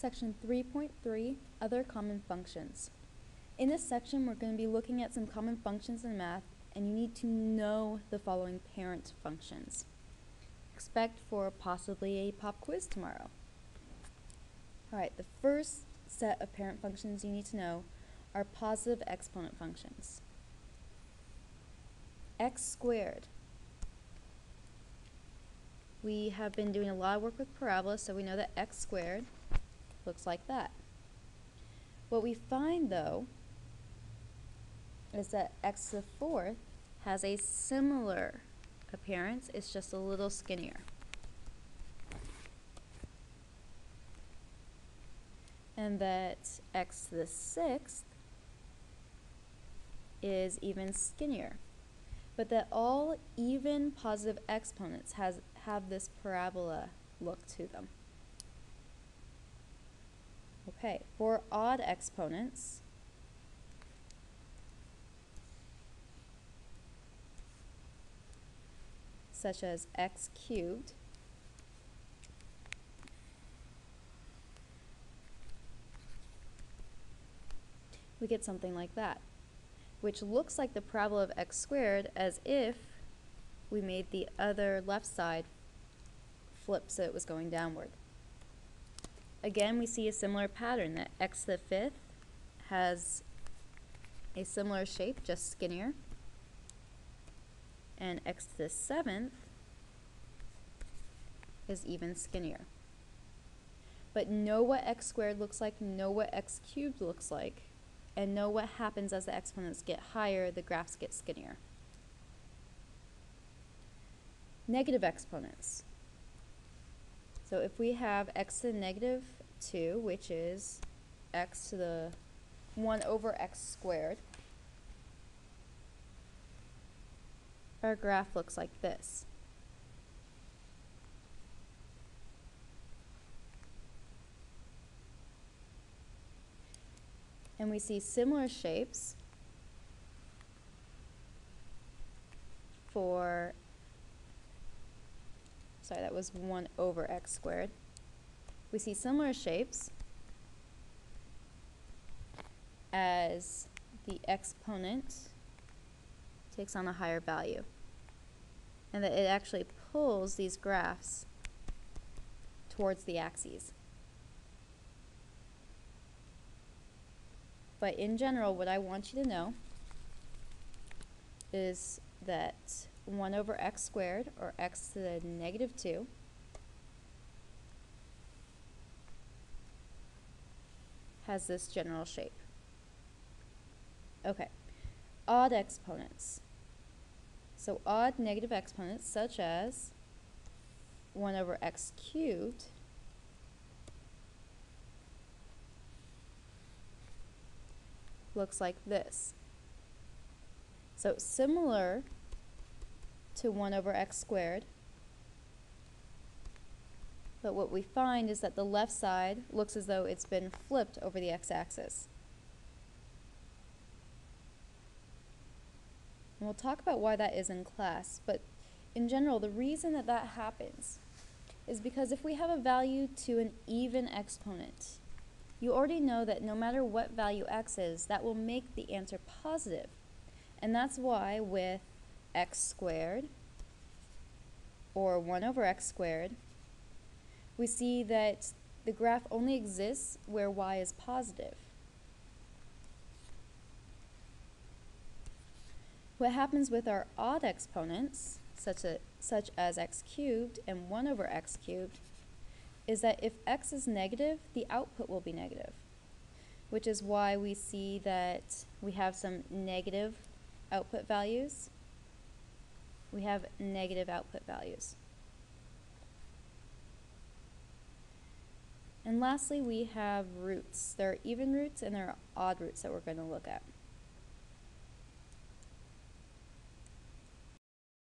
Section 3.3, Other Common Functions. In this section, we're going to be looking at some common functions in math, and you need to know the following parent functions. Expect for possibly a pop quiz tomorrow. Alright, the first set of parent functions you need to know are positive exponent functions. x squared. We have been doing a lot of work with parabolas, so we know that x squared looks like that. What we find, though, is that x to the fourth has a similar appearance, it's just a little skinnier. And that x to the sixth is even skinnier. But that all even positive exponents has, have this parabola look to them. Okay, for odd exponents, such as x cubed, we get something like that, which looks like the parabola of x squared as if we made the other left side flip so it was going downward. Again, we see a similar pattern that x to the fifth has a similar shape, just skinnier. And x to the seventh is even skinnier. But know what x squared looks like, know what x cubed looks like, and know what happens as the exponents get higher, the graphs get skinnier. Negative exponents. So if we have x to the negative 2, which is x to the 1 over x squared, our graph looks like this. And we see similar shapes for sorry, that was 1 over x squared. We see similar shapes as the exponent takes on a higher value. And that it actually pulls these graphs towards the axes. But in general, what I want you to know is that 1 over x squared, or x to the negative 2, has this general shape. Okay, odd exponents. So odd negative exponents, such as 1 over x cubed, looks like this. So similar to 1 over x squared. But what we find is that the left side looks as though it's been flipped over the x-axis. And we'll talk about why that is in class, but in general, the reason that that happens is because if we have a value to an even exponent, you already know that no matter what value x is, that will make the answer positive. And that's why with x squared or 1 over x squared, we see that the graph only exists where y is positive. What happens with our odd exponents, such, a, such as x cubed and 1 over x cubed, is that if x is negative, the output will be negative, which is why we see that we have some negative output values we have negative output values. And lastly, we have roots. There are even roots and there are odd roots that we're going to look at.